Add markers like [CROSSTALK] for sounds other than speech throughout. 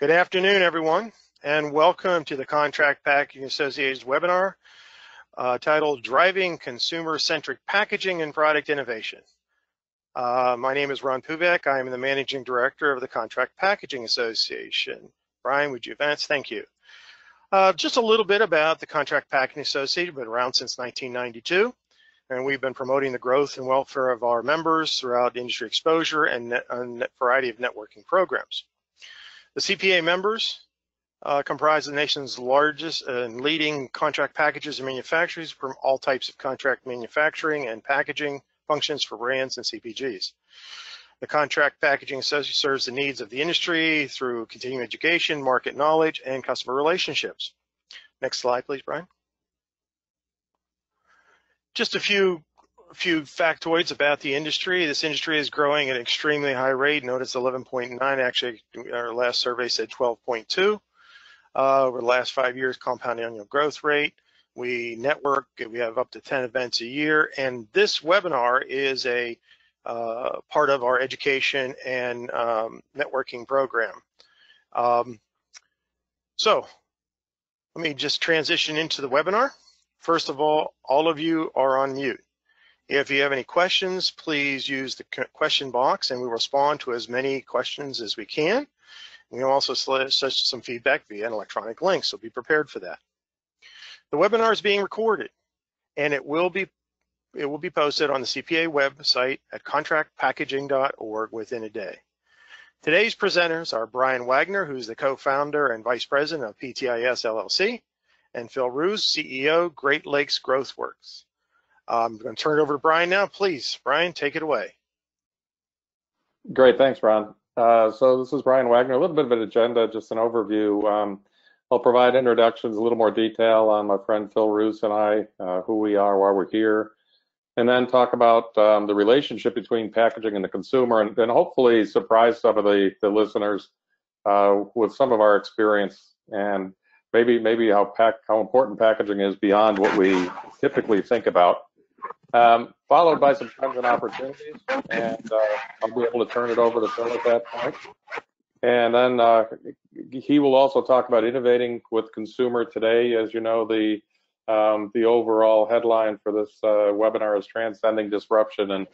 Good afternoon, everyone, and welcome to the Contract Packaging Association's webinar uh, titled Driving Consumer-Centric Packaging and Product Innovation. Uh, my name is Ron Puvak. I am the Managing Director of the Contract Packaging Association. Brian, would you advance? Thank you. Uh, just a little bit about the Contract Packaging Association, we've been around since 1992, and we've been promoting the growth and welfare of our members throughout industry exposure and a variety of networking programs. The CPA members uh, comprise the nation's largest and leading contract packages and manufacturers from all types of contract manufacturing and packaging functions for brands and CPGs. The Contract Packaging Association serves the needs of the industry through continuing education, market knowledge, and customer relationships. Next slide, please, Brian. Just a few few factoids about the industry. This industry is growing at an extremely high rate. Notice 11.9, actually, our last survey said 12.2. Uh, over the last five years, compound annual growth rate. We network, we have up to 10 events a year, and this webinar is a uh, part of our education and um, networking program. Um, so let me just transition into the webinar. First of all, all of you are on mute. If you have any questions, please use the question box and we will respond to as many questions as we can. We also such some feedback via an electronic link, so be prepared for that. The webinar is being recorded and it will be it will be posted on the CPA website at contractpackaging.org within a day. Today's presenters are Brian Wagner, who's the co-founder and vice president of PTIS LLC, and Phil Roos, CEO, Great Lakes Growth Works. I'm going to turn it over to Brian now. Please, Brian, take it away. Great, thanks, Ron. Uh, so this is Brian Wagner. A little bit of an agenda, just an overview. Um, I'll provide introductions, a little more detail on my friend Phil Roos and I, uh, who we are, why we're here, and then talk about um, the relationship between packaging and the consumer, and, and hopefully surprise some of the, the listeners uh, with some of our experience and maybe maybe how pack how important packaging is beyond what we typically think about um, followed by some trends and opportunities. And uh, I'll be able to turn it over to Phil at that point. And then uh, he will also talk about innovating with consumer today. As you know, the um, the overall headline for this uh, webinar is transcending disruption. And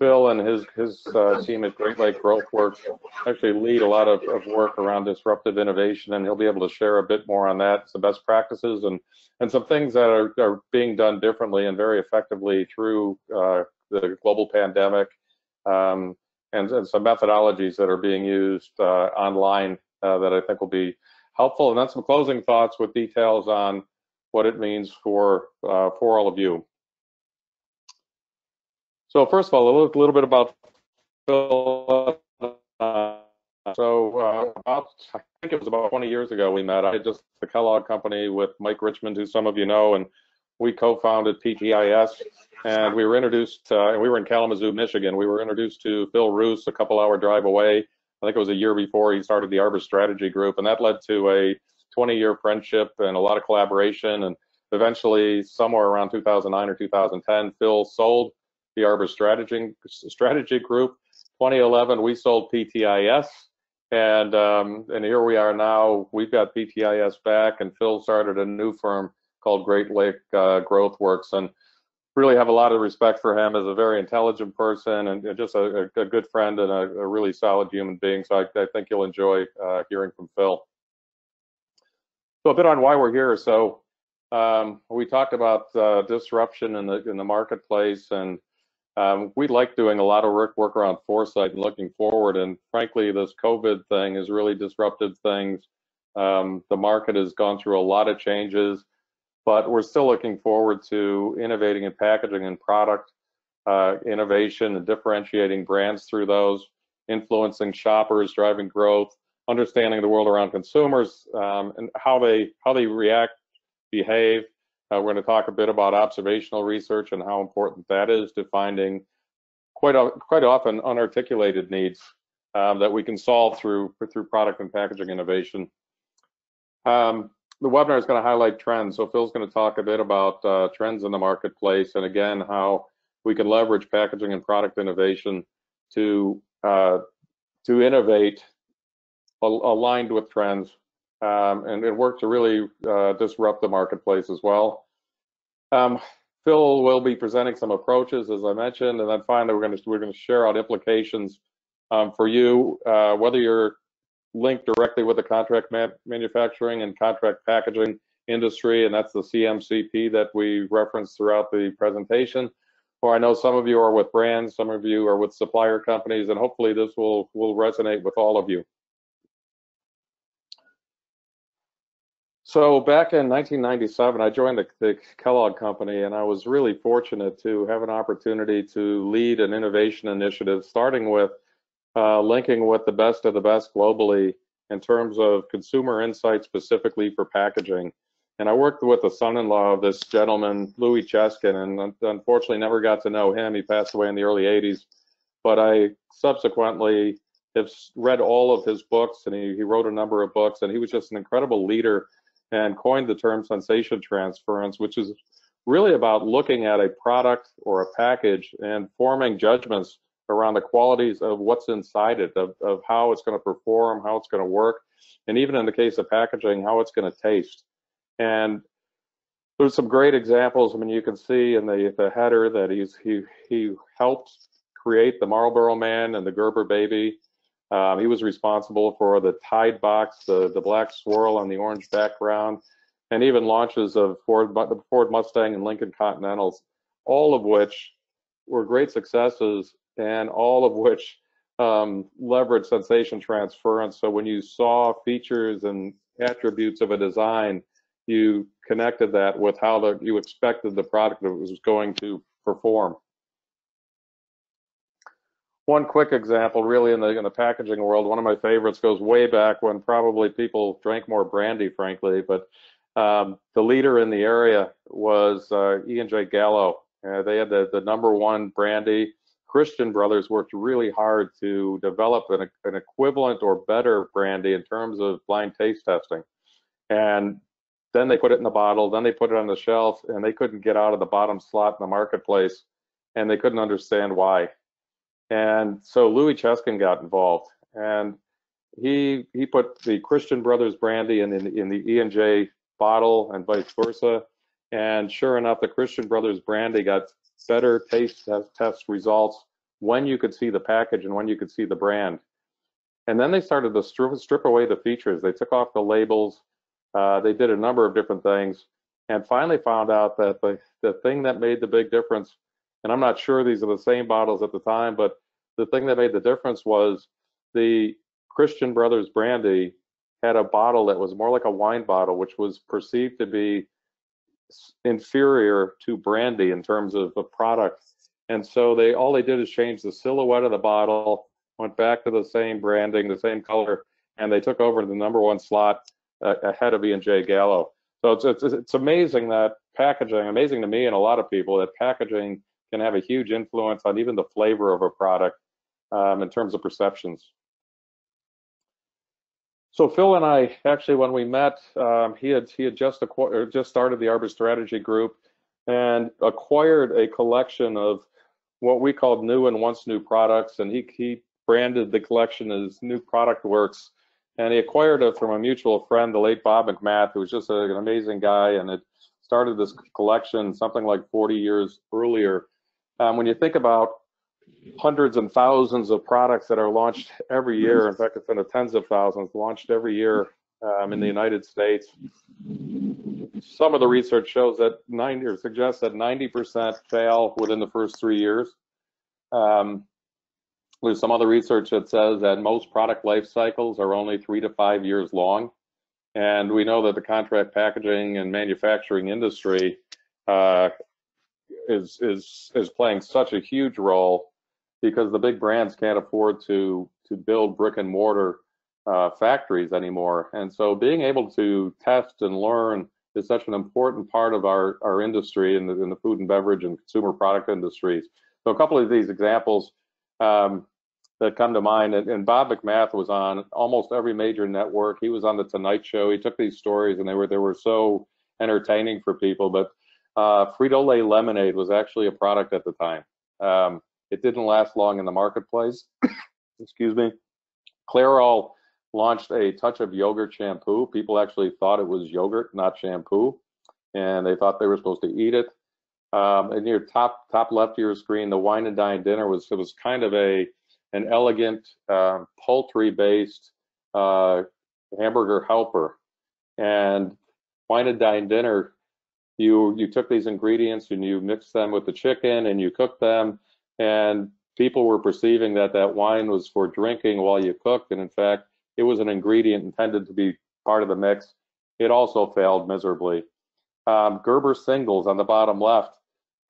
Phil and his his uh, team at Great Lake Growth Works actually lead a lot of, of work around disruptive innovation, and he'll be able to share a bit more on that, some best practices, and and some things that are, are being done differently and very effectively through uh, the global pandemic, um, and, and, some methodologies that are being used uh, online uh, that I think will be helpful, and then some closing thoughts with details on what it means for uh, for all of you. So first of all, a little, little bit about Phil. Uh, so uh, about, I think it was about 20 years ago we met. I had just the Kellogg company with Mike Richmond, who some of you know, and we co-founded PTIS. And we were introduced, uh, we were in Kalamazoo, Michigan. We were introduced to Phil Roos, a couple hour drive away. I think it was a year before he started the Arbor Strategy Group, and that led to a 20 year friendship and a lot of collaboration. And eventually, somewhere around 2009 or 2010, Phil sold the Arbor Strategy, Strategy Group. 2011, we sold PTIS, and um, and here we are now. We've got PTIS back, and Phil started a new firm called Great Lake uh, Growth Works, and really have a lot of respect for him as a very intelligent person and just a, a good friend and a, a, really solid human being. So I, I think you'll enjoy uh, hearing from Phil. So a bit on why we're here. So um, we talked about uh, disruption in the in the marketplace and um, we like doing a lot of work, work around foresight and looking forward. And frankly, this COVID thing has really disrupted things. Um, the market has gone through a lot of changes, but we're still looking forward to innovating in packaging and product uh, innovation and differentiating brands through those, influencing shoppers, driving growth, understanding the world around consumers um, and how they how they react, behave, uh, we're going to talk a bit about observational research and how important that is to finding quite quite often unarticulated needs um, that we can solve through through product and packaging innovation. Um, the webinar is going to highlight trends. So Phil's going to talk a bit about uh, trends in the marketplace and again how we can leverage packaging and product innovation to uh, to innovate al- aligned with trends um, and, and work to really uh, disrupt the marketplace as well. Um, Phil will be presenting some approaches, as I mentioned, and then finally we're going to we're going to share out implications um, for you, uh, whether you're linked directly with the contract ma manufacturing and contract packaging industry, and that's the CMCP that we referenced throughout the presentation. Or I know some of you are with brands, some of you are with supplier companies, and hopefully this will will resonate with all of you. So back in 1997, I joined the, the, Kellogg Company, and I was really fortunate to have an opportunity to lead an innovation initiative, starting with uh, linking with the best of the best globally in terms of consumer insight specifically for packaging. And I worked with the son-in-law of this gentleman, Louis Cheskin, and unfortunately never got to know him. He passed away in the early 80s. But I subsequently have read all of his books, and he, he wrote a number of books, and he was just an incredible leader and coined the term sensation transference, which is really about looking at a product or a package and forming judgments around the qualities of what's inside it, of, of how it's going to perform, how it's going to work, and even in the case of packaging, how it's going to taste. And there's some great examples. I mean, you can see in the, the header that he's he he helped create the Marlboro Man and the Gerber Baby. Um, he was responsible for the Tide box, the, the black swirl on the orange background, and even launches of Ford, the Ford Mustang and Lincoln Continentals, all of which were great successes and all of which um, leverage sensation transference. So when you saw features and attributes of a design, you connected that with how the, you expected the product was going to perform. One quick example, really, in the in the packaging world, one of my favorites goes way back when probably people drank more brandy, frankly. But um, the leader in the area was uh, E and J Gallo. Uh, they had the the number one brandy. Christian Brothers worked really hard to develop an, an equivalent or better brandy in terms of blind taste testing. And then they put it in the bottle, then they put it on the shelf, and they couldn't get out of the bottom slot in the marketplace, and they couldn't understand why. And so Louis Cheskin got involved, and he he put the Christian Brothers brandy in in, in the E and J bottle, and vice versa. And sure enough, the Christian Brothers brandy got better taste test, test results when you could see the package and when you could see the brand. And then they started to strip, strip away the features. They took off the labels. Uh, they did a number of different things, and finally found out that the the thing that made the big difference and I'm not sure these are the same bottles at the time, but the thing that made the difference was the Christian Brothers brandy had a bottle that was more like a wine bottle, which was perceived to be inferior to brandy in terms of the product. And so they all they did is change the silhouette of the bottle, went back to the same branding, the same color, and they took over the number one slot uh, ahead of E&J Gallo. So it's, it's it's amazing that packaging, amazing to me and a lot of people that packaging can have a huge influence on even the flavor of a product um, in terms of perceptions. So Phil and I actually, when we met, um, he had he had just acquired, just started the Arbor Strategy Group and acquired a collection of what we called new and once new products, and he he branded the collection as New Product Works, and he acquired it from a mutual friend, the late Bob McMath, who was just a, an amazing guy, and it started this collection something like 40 years earlier. Um, when you think about hundreds and thousands of products that are launched every year, in fact, it's in the tens of thousands launched every year um, in the United States. Some of the research shows that 90 or suggests that 90% fail within the first three years. Um, there's some other research that says that most product life cycles are only three to five years long. And we know that the contract packaging and manufacturing industry uh, is is is playing such a huge role because the big brands can't afford to to build brick and mortar uh, factories anymore. And so being able to test and learn is such an important part of our, our industry in the, in the food and beverage and consumer product industries. So a couple of these examples um, that come to mind, and, and, Bob McMath was on almost every major network. He was on the Tonight Show. He took these stories and they were they were so entertaining for people. But uh, Frito-Lay lemonade was actually a product at the time. Um, it didn't last long in the marketplace. [COUGHS] Excuse me. Clairol launched a touch of yogurt shampoo. People actually thought it was yogurt, not shampoo, and they thought they were supposed to eat it. Um, and your top top left of your screen, the wine and dine dinner was it was kind of a an elegant uh, poultry based uh, hamburger helper. And wine and dine dinner, you you took these ingredients and you mixed them with the chicken and you cooked them, and people were perceiving that that wine was for drinking while you cooked, and in fact, it was an ingredient intended to be part of the mix. It also failed miserably. Um, Gerber singles on the bottom left.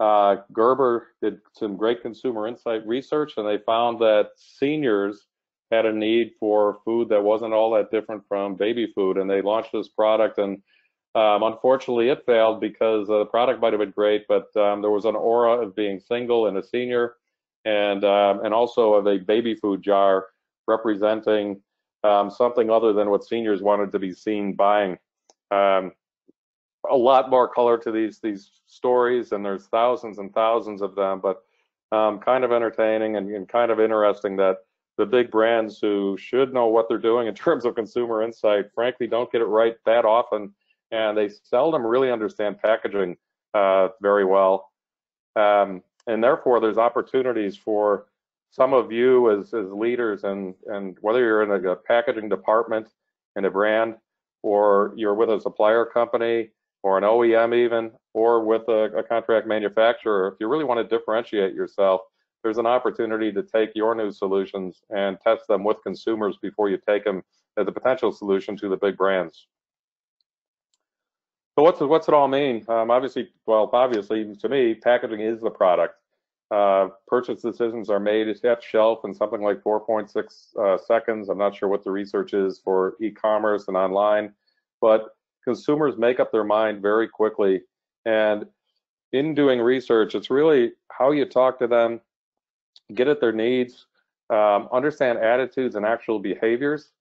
Uh, Gerber did some great consumer insight research, and they found that seniors had a need for food that wasn't all that different from baby food, and they launched this product. And um, unfortunately, it failed because uh, the product might have been great, but um, there was an aura of being single and a senior, and um, and also of a baby food jar representing um, something other than what seniors wanted to be seen buying. Um, a lot more color to these these stories, and there's thousands and thousands of them, but um, kind of entertaining and, and kind of interesting that the big brands who should know what they're doing in [LAUGHS] terms of consumer insight, frankly, don't get it right that often, and they seldom really understand packaging uh, very well. Um, and therefore, there's opportunities for some of you as, as leaders, and, and whether you're in a, a packaging department in a brand, or you're with a supplier company, or an OEM even, or with a, a contract manufacturer, if you really want to differentiate yourself, there's an opportunity to take your new solutions and test them with consumers before you take them as a potential solution to the big brands. So what's what's it all mean? Um, obviously, well, obviously to me, packaging is the product. Uh, purchase decisions are made at shelf in something like 4.6 uh, seconds. I'm not sure what the research is for e-commerce and online, but consumers make up their mind very quickly. And in doing research, it's really how you talk to them, get at their needs, um, understand attitudes and actual behaviors,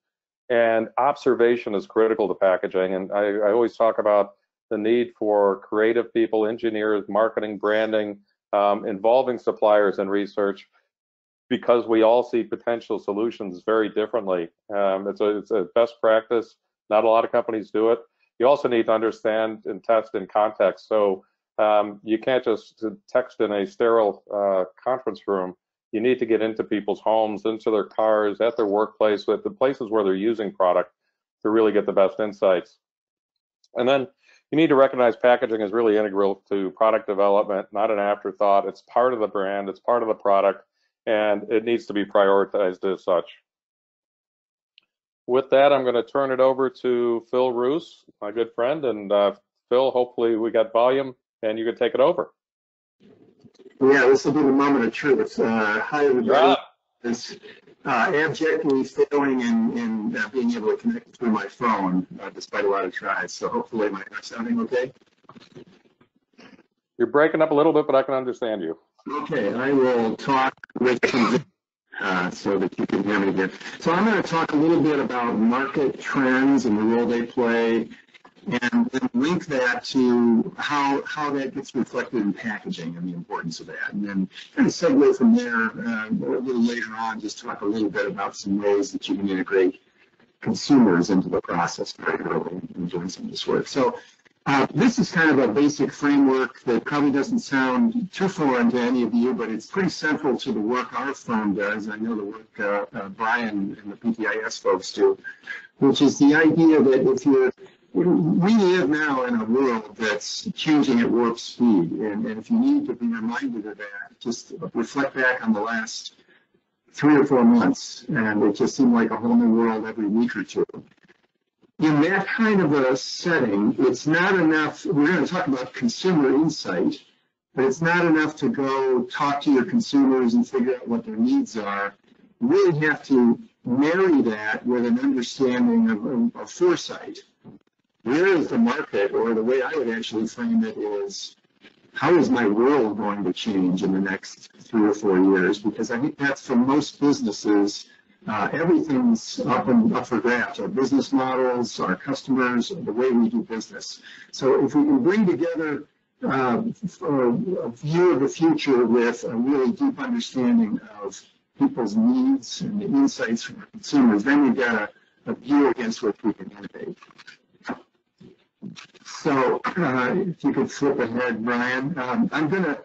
and observation is critical to packaging. And I, I always talk about the need for creative people, engineers, marketing, branding, um, involving suppliers in research, because we all see potential solutions very differently. Um, it's, a, it's a best practice. Not a lot of companies do it. You also need to understand and test in context. So um, you can't just text in a sterile uh, conference room you need to get into people's homes, into their cars, at their workplace, with the places where they're using product to really get the best insights. And then you need to recognize packaging is really integral to product development, not an afterthought. It's part of the brand, it's part of the product, and it needs to be prioritized as such. With that, I'm going to turn it over to Phil Roos, my good friend. And uh, Phil, hopefully we got volume and you can take it over. Yeah, this will be the moment of truth. Uh, hi, everybody. It's uh, abjectly failing in, in uh, being able to connect through my phone, uh, despite a lot of tries. So hopefully, am I sounding okay? You're breaking up a little bit, but I can understand you. Okay, I will talk with uh, so that you can hear me here. So I'm going to talk a little bit about market trends and the role they play and then link that to how how that gets reflected in packaging and the importance of that. And then kind of segue from there uh, a little later on, just talk a little bit about some ways that you can integrate consumers into the process very early in doing some of this work. So uh, this is kind of a basic framework that probably doesn't sound too foreign to any of you, but it's pretty central to the work our firm does. I know the work uh, uh, Brian and the PTIS folks do, which is the idea that if you're we live now in a world that's changing at warp speed, and, and, if you need to be reminded of that, just reflect back on the last three or four months, and it just seemed like a whole new world every week or two. In that kind of a setting, it's not enough. We're going to talk about consumer insight, but it's not enough to go talk to your consumers and figure out what their needs are. You really have to marry that with an understanding of, of, of foresight where is the market, or the way I would actually frame it is, how is my world going to change in the next three or four years? Because I think that's for most businesses, uh, everything's up and up for grabs. Our business models, our customers, the way we do business. So if we can bring together uh, a view of the future with a really deep understanding of people's needs and the insights from consumers, then we've got a a view against which we can innovate. So uh, [CLEARS THROAT] if you could flip ahead, Brian, um, I'm going to,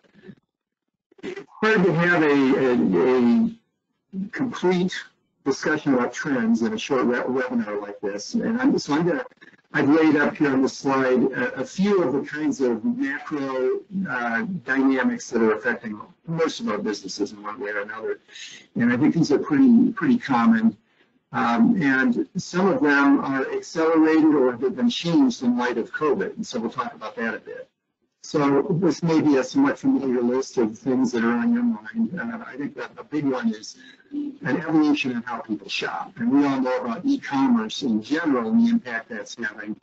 hard to have a, a, a complete discussion about trends in a short we- webinar like this. And I'm, so I'm going to, I've laid up here on the slide a, a few of the kinds of macro uh, dynamics that are affecting most of our businesses in one way or another. And I think these are pretty, pretty common. Um, and some of them are accelerated or have been changed in light of COVID. And so we'll talk about that a bit. So this may be a somewhat familiar list of things that are on your mind. Uh, I think that a big one is an evolution in how people shop. And we all know about e-commerce in general and the impact that's having.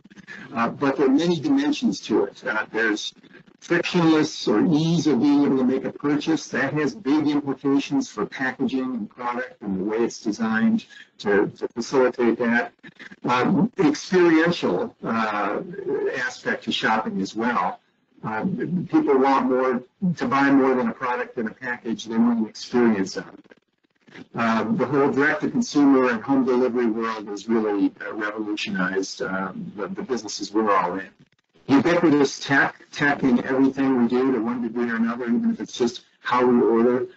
Uh, but there are many dimensions to it. Uh, there's frictionless or ease of being able to make a purchase. That has big implications for packaging and product and the way it's designed to, to facilitate that. Um, experiential uh, aspect to shopping as well. Um, people want more to buy more than a product and a package. They want an experience of it. Um, the whole direct-to-consumer and home delivery world has really uh, revolutionized um, the, the businesses we're all in. Ubiquitous tech, tech in everything we do to one degree or another, even if it's just how we order.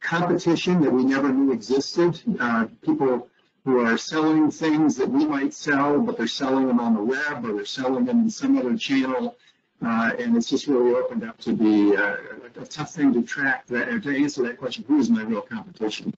Competition that we never knew existed. Uh, people who are selling things that we might sell, but they're selling them on the web or they're selling them in some other channel uh, and it's just really opened up to be uh, a tough thing to track that, or to answer that question, who is my real competition?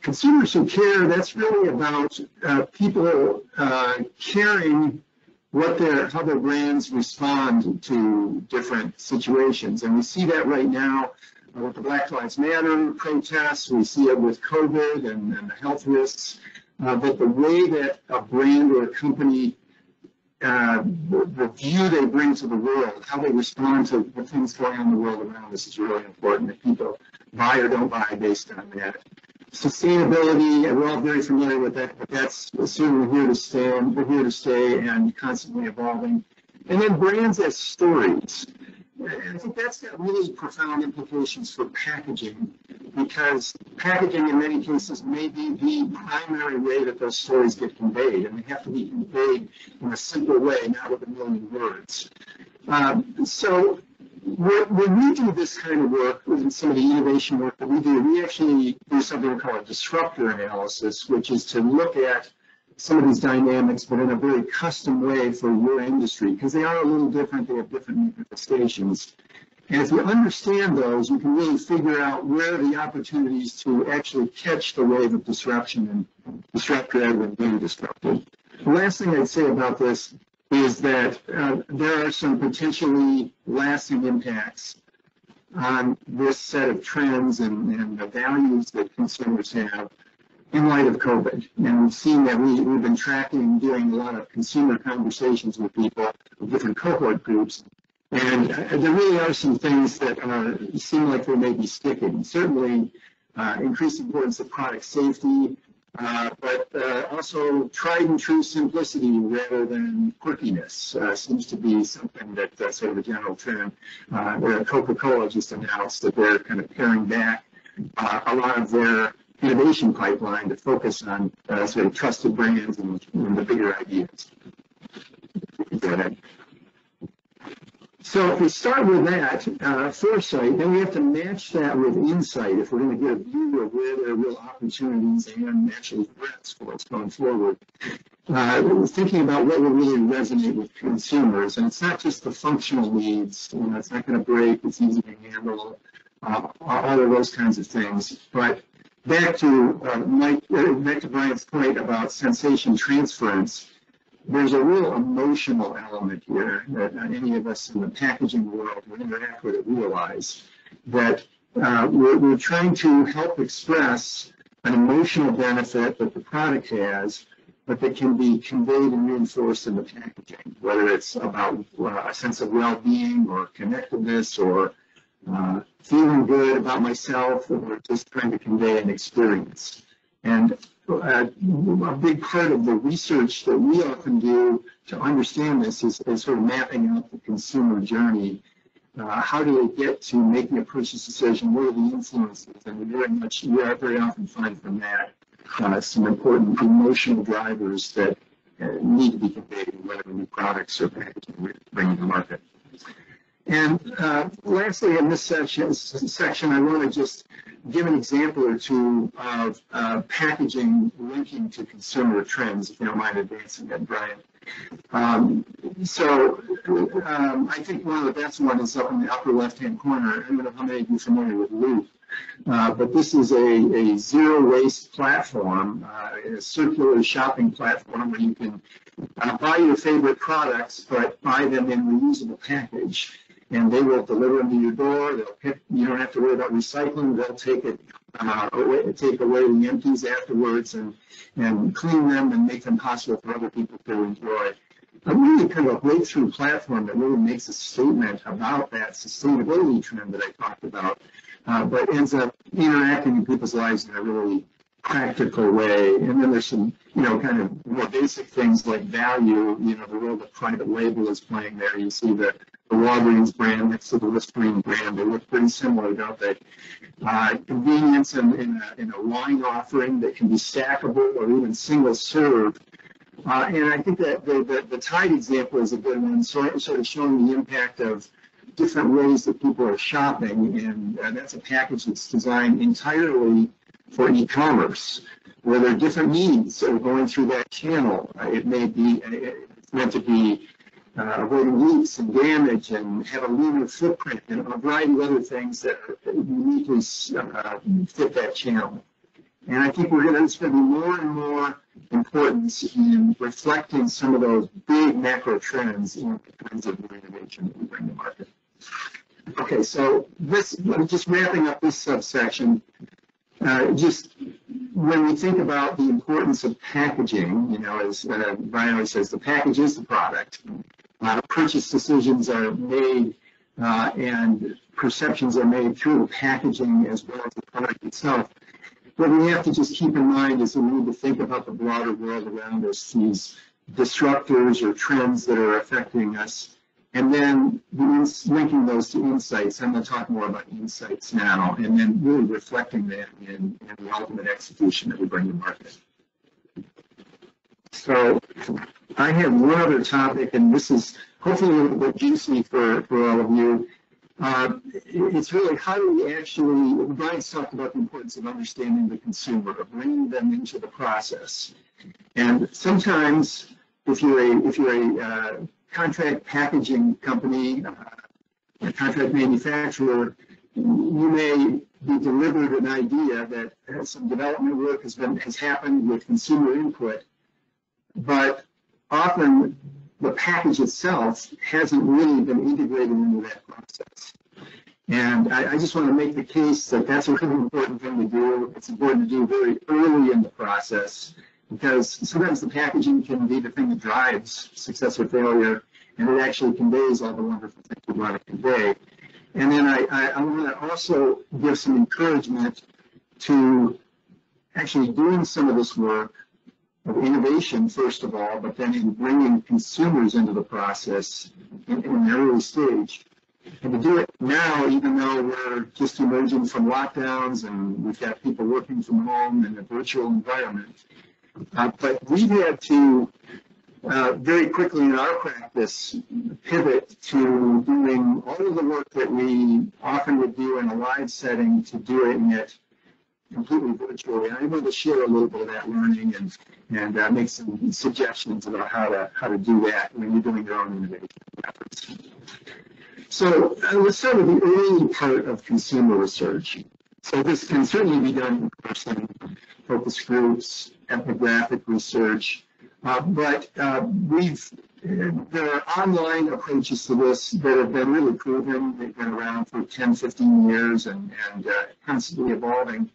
Consumers who care, that's really about uh, people uh, caring what their, how their brands respond to different situations. And we see that right now with the Black Lives Matter protests, we see it with COVID and, and the health risks, uh, that the way that a brand or a company uh, the view they bring to the world, how they respond to the things going on in the world around us is really important that people buy or don't buy based on that. Sustainability, we're all very familiar with that, but that's certainly here to stay, and we're here to stay and constantly evolving. And then brands as stories. I think that's got really profound implications for packaging because packaging in many cases may be the primary way that those stories get conveyed, and they have to be conveyed in a simple way, not with a million words. Um, so when we do this kind of work, some of the innovation work that we do, we actually do something called a disruptor analysis, which is to look at some of these dynamics, but in a very custom way for your industry, because they are a little different, they have different manifestations. And if you understand those, you can really figure out where the opportunities to actually catch the wave of disruption and disrupt rather than being disrupted. The last thing I'd say about this is that uh, there are some potentially lasting impacts on this set of trends and, and the values that consumers have in light of COVID. And we've seen that we, we've been tracking and doing a lot of consumer conversations with people of different cohort groups. And uh, there really are some things that are, seem like they may be sticking. Certainly, uh, increased importance of product safety, uh, but uh, also tried and true simplicity rather than quirkiness uh, seems to be something that uh, sort of a general trend. Uh, Coca-Cola just announced that they're kind of paring back a lot of their innovation pipeline to focus on uh, sort of trusted brands and, and the bigger ideas. So if we start with that uh, foresight, then we have to match that with insight if we're going to get a view of where there are real opportunities and actually threats for us going forward. Uh, thinking about what will really resonate with consumers, and it's not just the functional needs. You know, it's not going to break. It's easy to handle. Uh, all of those kinds of things, but back to uh, Mike, uh, back to Brian's point about sensation transference, there's a real emotional element here that uh, any of us in the packaging world who interact with it realize that uh, we're, we're trying to help express an emotional benefit that the product has, but that can be conveyed and reinforced in the packaging, whether it's about uh, a sense of well-being or connectedness or uh, feeling good about myself or just trying to convey an experience. And uh, a big part of the research that we often do to understand this is, is sort of mapping out the consumer journey. Uh, how do they get to making a purchase decision? What are the influences? And we very much, we are very often find from that uh, some important emotional drivers that uh, need to be conveyed in whatever new products we're bringing to market. And uh, lastly, in this section, section, I want to just give an example or two of uh, packaging linking to consumer trends, if you don't mind advancing that, Brian. Um, so um, I think one of the best ones is up in the upper left-hand corner. I don't know how many of you are familiar with Loop, uh, but this is a, a zero waste platform, uh, a circular shopping platform where you can uh, buy your favorite products, but buy them in reusable package and they will deliver them to your door. They'll pick, you don't have to worry about recycling. They'll take it, uh, away, take away the empties afterwards and, and clean them and make them possible for other people to enjoy. A really kind of a breakthrough platform that really makes a statement about that sustainability trend that I talked about, uh, but ends up interacting in people's lives in a really practical way. And then there's some, you know, kind of more basic things like value, you know, the role that private label is playing there. You see the the Walgreens brand next to the Listerine brand. They look pretty similar, don't they? Uh, convenience in, in, a, in a wine offering that can be stackable or even single serve. Uh, and I think that the, the, the Tide example is a good one, so sort of showing the impact of different ways that people are shopping. And uh, that's a package that's designed entirely for e-commerce, where there are different needs that are going through that channel. Uh, it may be uh, it's meant to be uh, avoiding leaks and damage and have a leaner footprint and a variety of other things that uniquely uh, fit that channel. And I think we're going to, going more and more importance in reflecting some of those big macro trends in kinds of new innovation that we bring to market. Okay, so this, just wrapping up this subsection, uh, just when we think about the importance of packaging, you know, as uh, Brian always says, the package is the product. Uh, purchase decisions are made uh, and perceptions are made through the packaging as well as the product itself. What we have to just keep in mind is we need to think about the broader world around us, these disruptors or trends that are affecting us, and then linking those to insights. I'm going to talk more about insights now, and then really reflecting that in, in the ultimate execution that we bring to market. So I have one other topic, and this is hopefully a little bit juicy for, for all of you. Uh, it's really how do we actually, Brian's talked about the importance of understanding the consumer, of bringing them into the process. And sometimes if you're a, if you're a uh, contract packaging company, uh, a contract manufacturer, you may be delivered an idea that some development work has been has happened with consumer input, but often the package itself hasn't really been integrated into that process. And I, I, just want to make the case that that's a really important thing to do. It's important to do very early in the process because sometimes the packaging can be the thing that drives success or failure, and it actually conveys all the wonderful things we want to convey. And then I, I, I want to also give some encouragement to actually doing some of this work innovation, first of all, but then in bringing consumers into the process in, in an early stage. And to do it now, even though we're just emerging from lockdowns and we've got people working from home in a virtual environment, uh, but we've had to uh, very quickly in our practice pivot to doing all of the work that we often would do in a live setting to doing it completely virtually. And I wanted to share a little bit of that learning and and uh, make some suggestions about how to how to do that when you're doing your own innovation efforts. So uh, let's start with the early part of consumer research. So this can certainly be done in person, focus groups, ethnographic research, uh, but uh, we've there are online approaches to this that have been really proven. They've been around for 10, 15 years and, and uh, constantly evolving.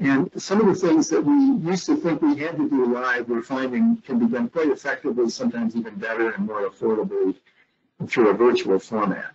And some of the things that we used to think we had to do live, we're finding can be done quite effectively, sometimes even better and more affordably through a virtual format.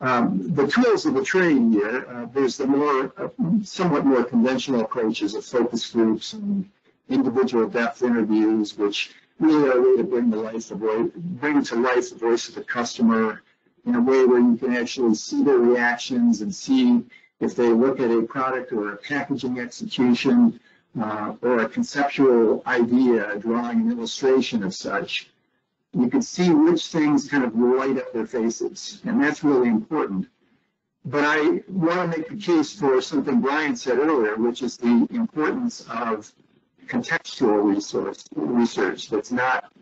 Um, the tools of the trade here, uh, there's the more, uh, somewhat more conventional approaches of focus groups and individual depth interviews, which really are a way to bring the life the voice, bring to life the voice of the customer in a way where you can actually see their reactions and see if they look at a product or a packaging execution uh, or a conceptual idea, drawing an illustration of such, you can see which things kind of light up their faces, and that's really important. But I want to make the case for something Brian said earlier, which is the importance of contextual resource research that's not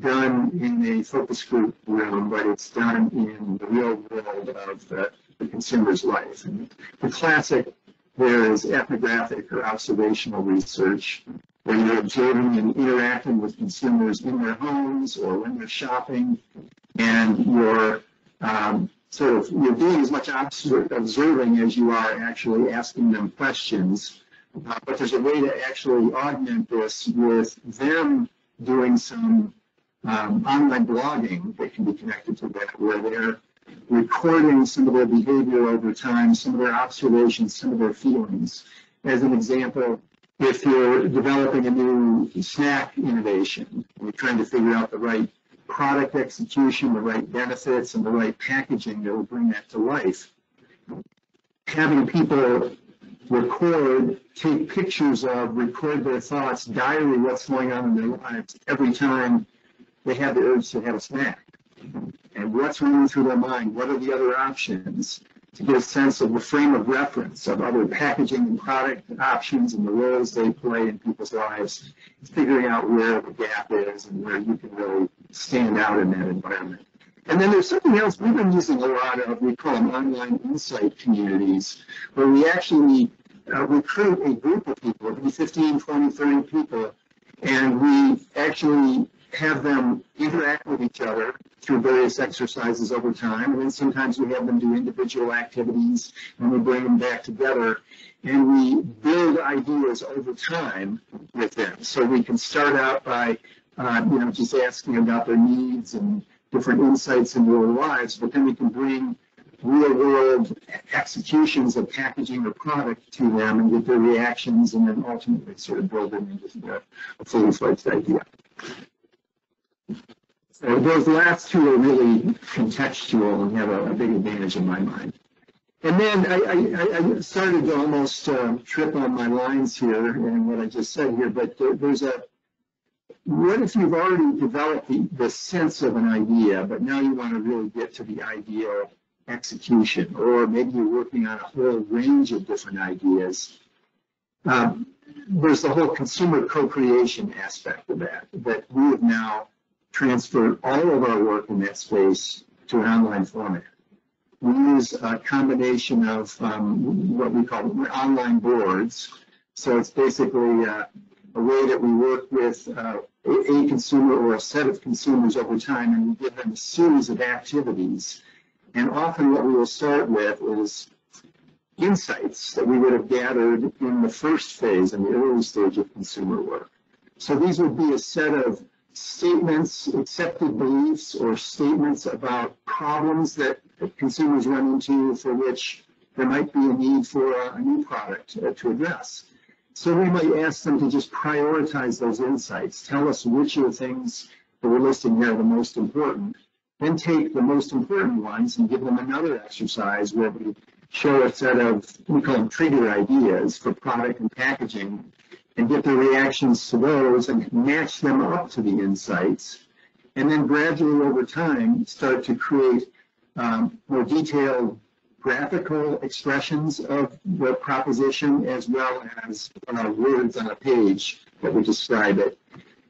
done in a focus group room, but it's done in the real world of the, the consumer's life. And the classic there is ethnographic or observational research, where you're observing and interacting with consumers in their homes or when they're shopping, and you're um, sort of you're doing as much observing as you are actually asking them questions. Uh, but there's a way to actually augment this with them doing some um, online blogging that can be connected to that, where they're recording some of their behavior over time, some of their observations, some of their feelings. As an example, if you're developing a new snack innovation, you're trying to figure out the right product execution, the right benefits, and the right packaging that will bring that to life. Having people record, take pictures of, record their thoughts, diary what's going on in their lives every time they have the urge to have a snack. And what's running through their mind? What are the other options? To get a sense of the frame of reference of other packaging and product options and the roles they play in people's lives, figuring out where the gap is and where you can really stand out in that environment. And then there's something else we've been using a lot of, we call them online insight communities, where we actually uh, recruit a group of people, it could be 15, 20, 30 people, and we actually have them interact with each other through various exercises over time. And then sometimes we have them do individual activities and we bring them back together and we build ideas over time with them. So we can start out by, uh, you know, just asking about their needs and different insights into their lives, but then we can bring real world executions of packaging or product to them and get their reactions and then ultimately sort of build them into a fully fledged idea. So those last two are really contextual and have a, a big advantage in my mind. And then I, I, I started to almost uh, trip on my lines here and what I just said here, but there, there's a, what if you've already developed the, the sense of an idea, but now you want to really get to the ideal execution, or maybe you're working on a whole range of different ideas. Um, there's the whole consumer co-creation aspect of that, that we have now transferred all of our work in that space to an online format. We use a combination of um, what we call online boards. So it's basically uh, a way that we work with uh, a consumer or a set of consumers over time and we give them a series of activities. And often what we will start with is insights that we would have gathered in the first phase, in the early stage of consumer work. So these would be a set of statements, accepted beliefs, or statements about problems that consumers run into for which there might be a need for a, a new product uh, to address. So we might ask them to just prioritize those insights, tell us which of the things that we're listing here are the most important, then take the most important ones and give them another exercise where we show a set of, we call them trigger ideas for product and packaging and get the reactions to those and match them up to the insights. And then gradually over time, start to create um, more detailed graphical expressions of the proposition as well as uh, words on a page that would describe it.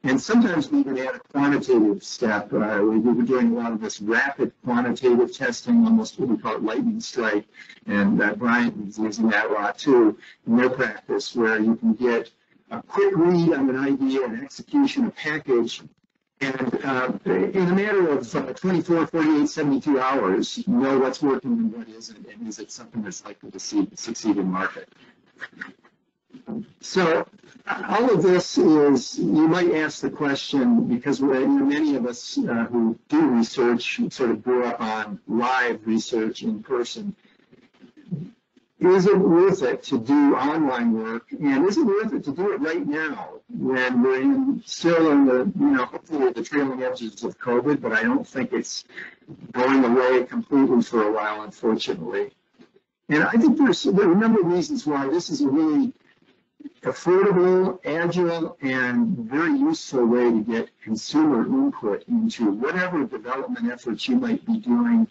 And sometimes we even add a quantitative step. Uh, we, were doing a lot of this rapid quantitative testing, almost what we call it lightning strike. And uh, Brian is using that a lot too in their practice, where you can get a quick read on an idea and execution of package. And uh, in a matter of uh, 24, 48, 72 hours, know what's working and what isn't, and is it something that's likely to see, succeed in market. So all of this is, you might ask the question, because you many of us uh, who do research sort of grew up on live research in person is it worth it to do online work? And is it worth it to do it right now when we're in, still in the, you know, hopefully the trailing edges of COVID, but I don't think it's going away completely for a while, unfortunately. And I think there's there are a number of reasons why this is a really affordable, agile, and very useful way to get consumer input into whatever development efforts you might be doing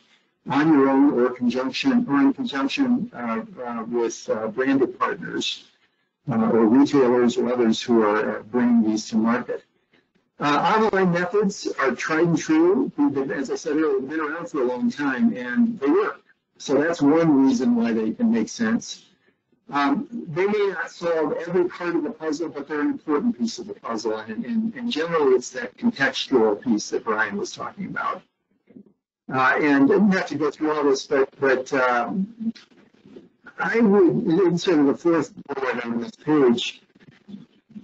on your own or conjunction or in conjunction uh, uh, with uh, branded partners uh, or retailers or others who are uh, bringing these to market. Uh, online methods are tried and true. We've been, as I said earlier, been around for a long time and they work. So that's one reason why they can make sense. Um, they may not solve every part of the puzzle, but they're an important piece of the puzzle. And, and, and generally, it's that contextual piece that Brian was talking about. Uh, and not have to go through all this, but, but um, I would, in sort of the fourth bullet on this page,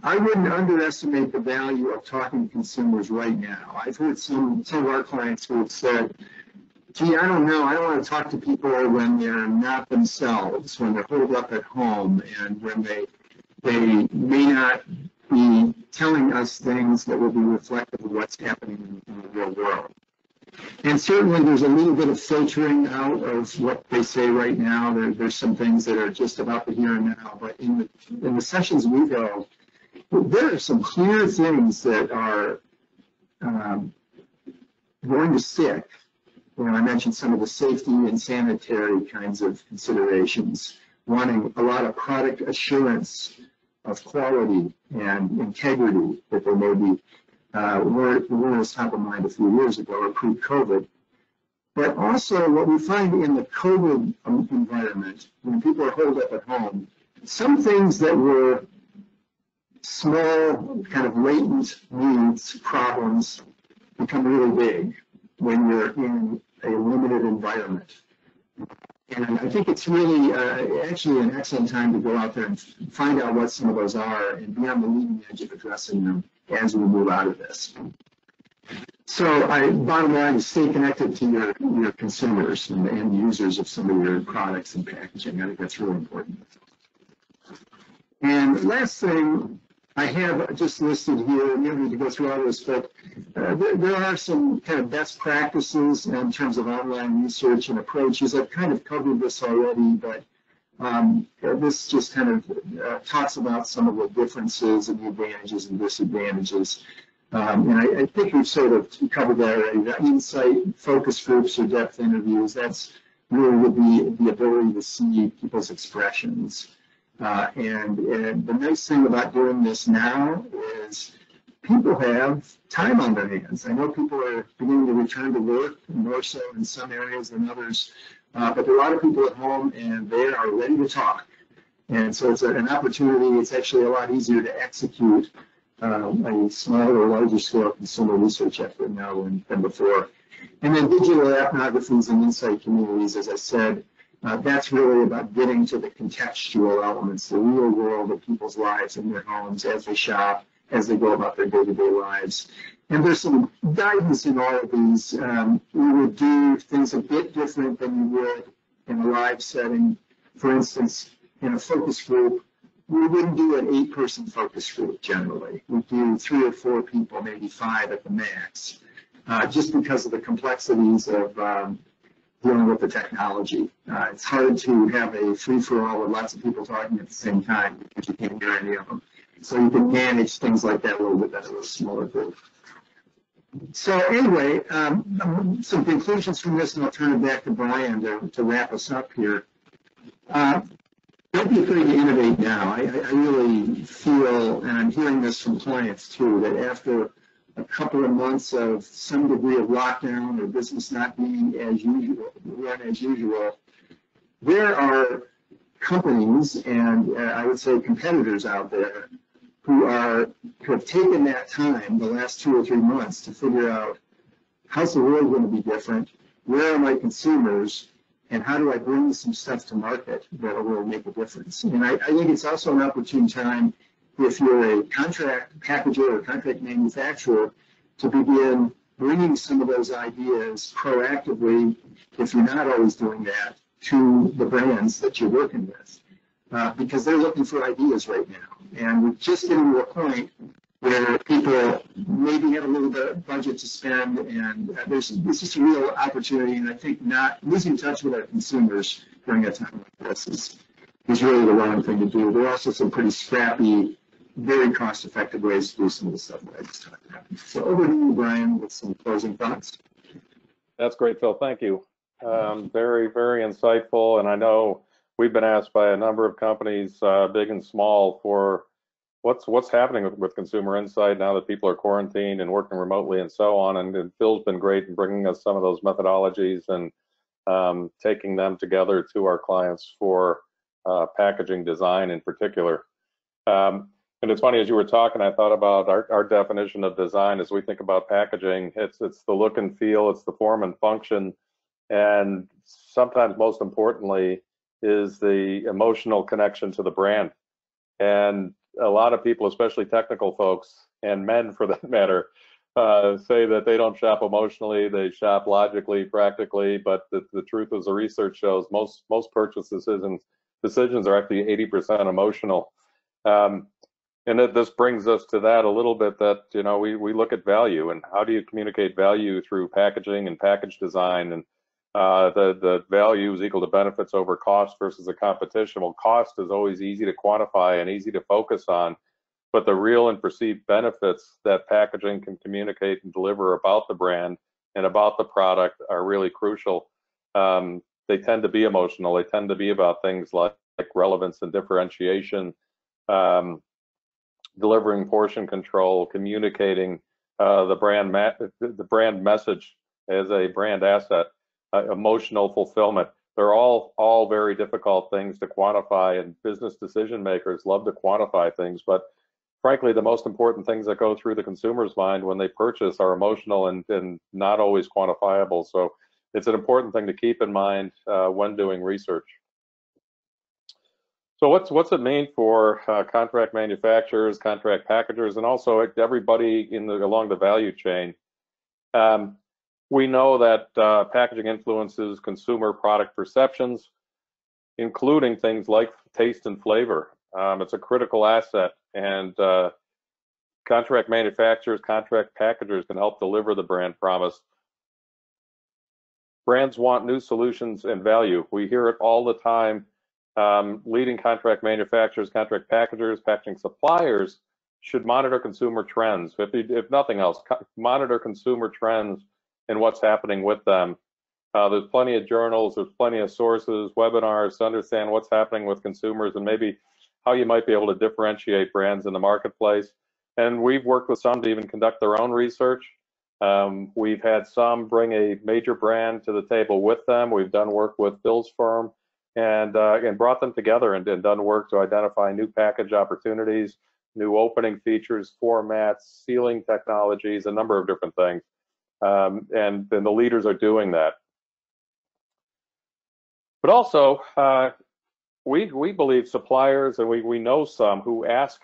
I wouldn't underestimate the value of talking to consumers right now. I've heard some, some of our clients who have said, gee, I don't know, I don't want to talk to people when they're not themselves, when they're holed up at home and when they, they may not be telling us things that will be reflective of what's happening in, in the real world. And certainly there's a little bit of filtering out of what they say right now. There, there's some things that are just about the here and now. But in the, in the sessions we've held, there are some clear things that are um, going to stick. You know, I mentioned some of the safety and sanitary kinds of considerations, wanting a lot of product assurance of quality and integrity that there may be uh, were, were was top of mind a few years ago or pre-COVID. But also what we find in the COVID environment, when people are holed up at home, some things that were small, kind of latent needs, problems, become really big when you're in a limited environment. And I think it's really uh, actually an excellent time to go out there and find out what some of those are and be on the leading edge of addressing them as we move out of this. So I, bottom line is stay connected to your, your consumers and the end users of some of your products and packaging. I think that's really important. And last thing I have just listed here, you don't need to go through all this, but uh, there, there, are some kind of best practices in terms of online research and approaches. I've kind of covered this already, but um, this just kind of uh, talks about some of the differences and the advantages and disadvantages. Um, and I, I, think we've sort of covered that already. That insight, focus groups, or depth interviews, that's really would be the ability to see people's expressions. Uh, and, and the nice thing about doing this now is people have time on their hands. I know people are beginning to return to work more so in some areas than others. Uh, but there are a lot of people at home and they are ready to talk. And so it's a, an opportunity. It's actually a lot easier to execute um, a smaller larger scale consumer research effort now than, than before. And then digital ethnographies and insight communities, as I said, uh, that's really about getting to the contextual elements, the real world of people's lives in their homes as they shop, as they go about their day-to-day lives. And there's some guidance in all of these. Um, we would do things a bit different than you would in a live setting. For instance, in a focus group, we wouldn't do an eight-person focus group generally. We do three or four people, maybe five at the max, uh, just because of the complexities of um, dealing with the technology. Uh, it's hard to have a free-for-all with lots of people talking at the same time because you can't hear any of them. So you can manage things like that a little bit better with a smaller group. So anyway, um, some conclusions from this, and I'll turn it back to Brian to, to wrap us up here. Uh, don't be afraid to innovate now. I, I, really feel, and I'm hearing this from clients too, that after a couple of months of some degree of lockdown or business not being as usual, run as usual, there are companies and uh, I would say competitors out there who are who have taken that time, the last two or three months, to figure out how's the world going to be different, where are my consumers, and how do I bring some stuff to market that will make a difference. And I, I think it's also an opportune time if you're a contract packager or contract manufacturer to begin bringing some of those ideas proactively, if you're not always doing that, to the brands that you're working with. Uh, because they're looking for ideas right now. And we're just getting to a point where people maybe have a little bit of budget to spend, and uh, there's it's just a real opportunity. And I think not losing touch with our consumers during a time like this is is really the wrong thing to do. There are also some pretty scrappy, very cost-effective ways to do some of the stuff that I just talked about. So over to you, Brian, with some closing thoughts. That's great, Phil. Thank you. Um, very, very insightful. And I know we've been asked by a number of companies, uh, big and small, for what's what's happening with, with consumer insight now that people are quarantined and working remotely and so on. And, and Phil's been great in bringing us some of those methodologies and um, taking them together to our clients for uh, packaging design in particular. Um, and it's funny as you were talking, I thought about our, our definition of design as we think about packaging. It's it's the look and feel, it's the form and function, and sometimes most importantly is the emotional connection to the brand. And a lot of people, especially technical folks and men for that [LAUGHS] matter, uh, say that they don't shop emotionally, they shop logically, practically. But the, the truth is, the research shows most most purchase decisions decisions are actually 80% emotional. Um, and that this brings us to that a little bit that you know we we look at value and how do you communicate value through packaging and package design and uh, the the value is equal to benefits over cost versus a competition. Well, cost is always easy to quantify and easy to focus on, but the real and perceived benefits that packaging can communicate and deliver about the brand and about the product are really crucial. Um, they tend to be emotional. They tend to be about things like, like relevance and differentiation. Um, delivering portion control, communicating uh, the brand the brand message as a brand asset, uh, emotional fulfillment. They're all all very difficult things to quantify, and business decision makers love to quantify things. But frankly, the most important things that go through the consumer's mind when they purchase are emotional and, and not always quantifiable. So it's an important thing to keep in mind uh, when doing research. So what's what's it mean for uh, contract manufacturers, contract packagers, and also everybody in the along the value chain? Um, we know that uh, packaging influences consumer product perceptions, including things like taste and flavor. Um, it's a critical asset, and uh, contract manufacturers, contract packagers can help deliver the brand promise. Brands want new solutions and value. We hear it all the time um, leading contract manufacturers, contract packagers, packaging suppliers should monitor consumer trends. If, if nothing else, monitor consumer trends and what's happening with them. Uh, there's plenty of journals, there's plenty of sources, webinars to understand what's happening with consumers and maybe how you might be able to differentiate brands in the marketplace. And we've worked with some to even conduct their own research. Um, we've had some bring a major brand to the table with them. We've done work with Phil's firm and uh, and brought them together and, and, done work to identify new package opportunities, new opening features, formats, sealing technologies, a number of different things. Um, and, then the leaders are doing that. But also, uh, we we believe suppliers and we we know some who ask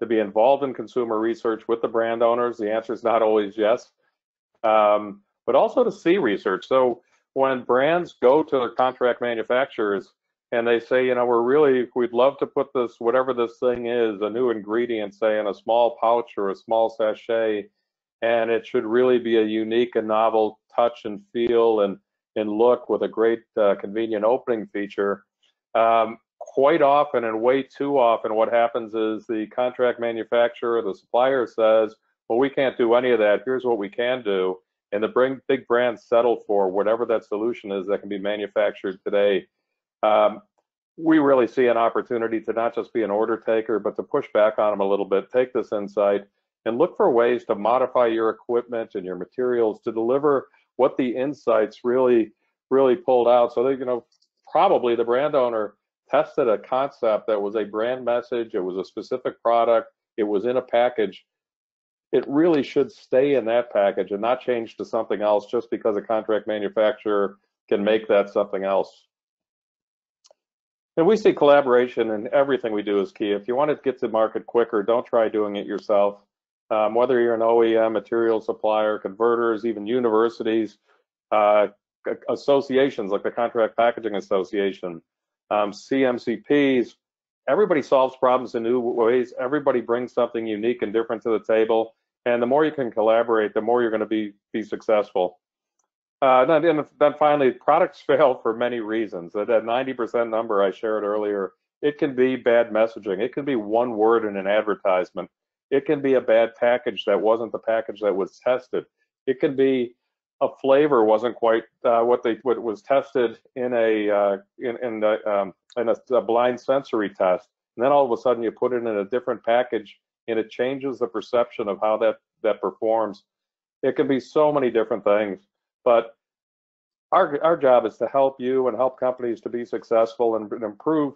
to be involved in consumer research with the brand owners. The answer is not always yes, um, but also to see research. So when brands go to their contract manufacturers and they say, you know, we're really, we'd love to put this, whatever this thing is, a new ingredient, say in a small pouch or a small sachet, and it should really be a unique and novel touch and feel and, and look with a great uh, convenient opening feature. Um, quite often and way too often what happens is the contract manufacturer, the supplier says, well, we can't do any of that. Here's what we can do and the bring, big brands settle for whatever that solution is that can be manufactured today. Um, we really see an opportunity to not just be an order taker, but to push back on them a little bit, take this insight, and look for ways to modify your equipment and your materials to deliver what the insights really, really pulled out. So that, you know, probably the brand owner tested a concept that was a brand message, it was a specific product, it was in a package, it really should stay in that package and not change to something else just because a contract manufacturer can make that something else. And we see collaboration in everything we do is key. If you want to get to market quicker, don't try doing it yourself. Um, whether you're an OEM, material supplier, converters, even universities, uh, associations like the Contract Packaging Association, um, CMCPs, everybody solves problems in new ways. Everybody brings something unique and different to the table. And the more you can collaborate, the more you're going to be be successful. Uh, and then finally, products [LAUGHS] fail for many reasons. That 90% number I shared earlier It can be bad messaging. It can be one word in an advertisement. It can be a bad package that wasn't the package that was tested. It can be a flavor wasn't quite uh, what they what was tested in a uh, in in, the, um, in a, a, blind sensory test, and then all of a sudden you put it in a different package, and it changes the perception of how that that performs. It can be so many different things, but our our job is to help you and help companies to be successful and improve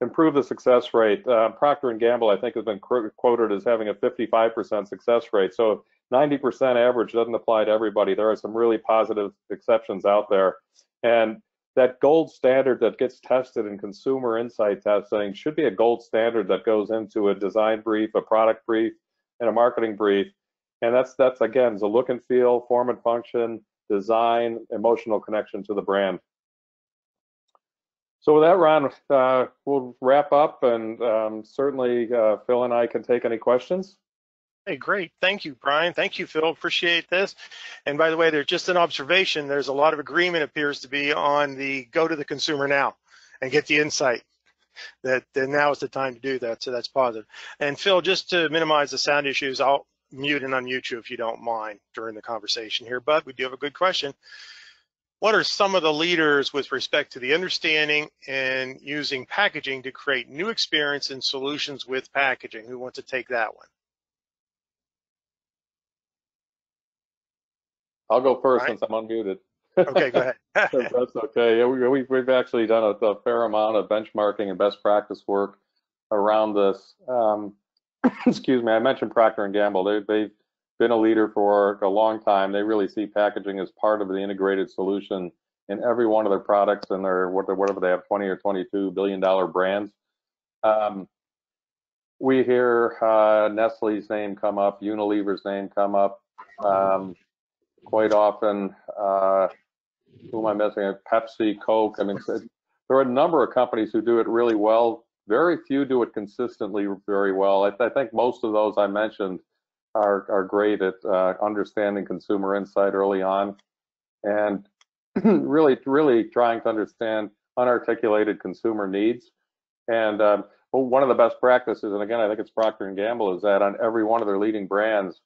improve the success rate. Uh, Procter and Gamble, I think, has been quoted as having a 55% success rate. So 90% average doesn't apply to everybody. There are some really positive exceptions out there. And that gold standard that gets tested in consumer insight testing should be a gold standard that goes into a design brief, a product brief, and a marketing brief. And that's that's again the look and feel, form and function, design, emotional connection to the brand. So with that, Ron, uh, we'll wrap up, and um, certainly uh, Phil and I can take any questions. Hey, great. Thank you, Brian. Thank you, Phil. Appreciate this. And by the way, there's just an observation. There's a lot of agreement appears to be on the go to the consumer now and get the insight that, that now is the time to do that. So that's positive. And Phil, just to minimize the sound issues, I'll mute and unmute you if you don't mind during the conversation here. But we do have a good question. What are some of the leaders with respect to the understanding and using packaging to create new experience and solutions with packaging? Who wants to take that one? I'll go first right. since I'm unmuted. Okay, go ahead. [LAUGHS] That's okay. Yeah, we, have actually done a, a, fair amount of benchmarking and best practice work around this. Um, [COUGHS] excuse me, I mentioned Procter & Gamble. They, they've been a leader for a long time. They really see packaging as part of the integrated solution in every one of their products and their whatever they have 20 or 22 billion dollar brands. Um, we hear uh, Nestle's name come up, Unilever's name come up. Um, quite often. Uh, who am I missing? Pepsi, Coke. I mean, there are a number of companies who do it really well. Very few do it consistently very well. I, I think most of those I mentioned are are great at uh, understanding consumer insight early on, and [CLEARS THROAT] really, really trying to understand unarticulated consumer needs. And um, well, one of the best practices, and again, I think it's Procter and Gamble, is that on every one of their leading brands,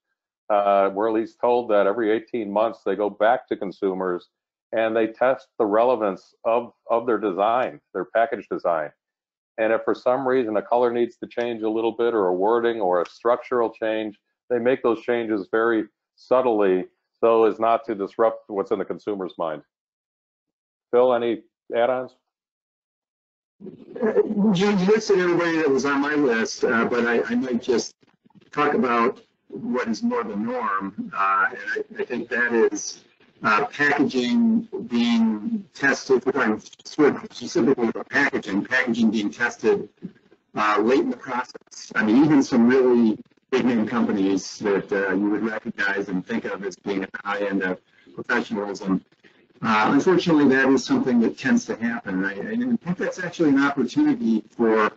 uh, we're at least told that every 18 months they go back to consumers and they test the relevance of, of their design, their package design. And if for some reason a color needs to change a little bit or a wording or a structural change, they make those changes very subtly so as not to disrupt what's in the consumer's mind. Phil, any add-ons? You listed everybody that was on my list, uh, but I, I might just talk about what is more the norm. Uh, and I, I, think that is uh, packaging being tested, we're talking specifically about packaging, packaging being tested uh, late in the process. I mean, even some really big name companies that uh, you would recognize and think of as being at the high end of professionalism. Uh, unfortunately, that is something that tends to happen. I, I think that's actually an opportunity for